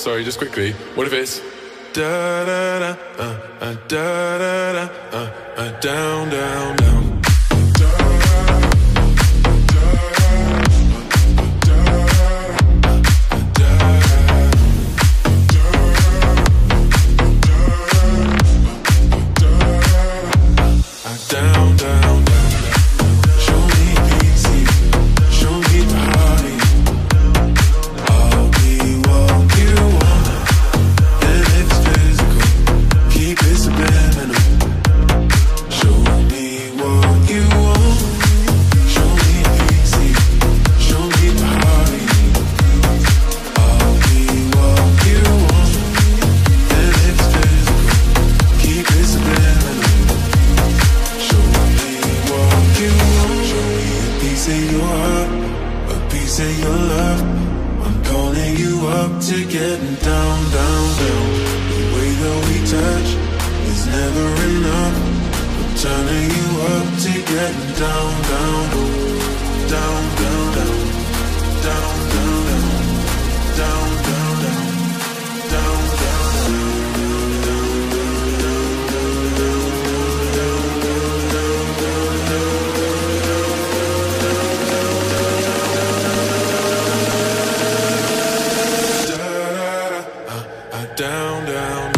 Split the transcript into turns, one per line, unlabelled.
Sorry, just quickly. What if it's da da da uh, uh, da da da uh, uh, down down down. Of your love. I'm calling you up to getting down, down, down. The way that we touch is never enough. I'm turning you up to getting down, down, down, down, down.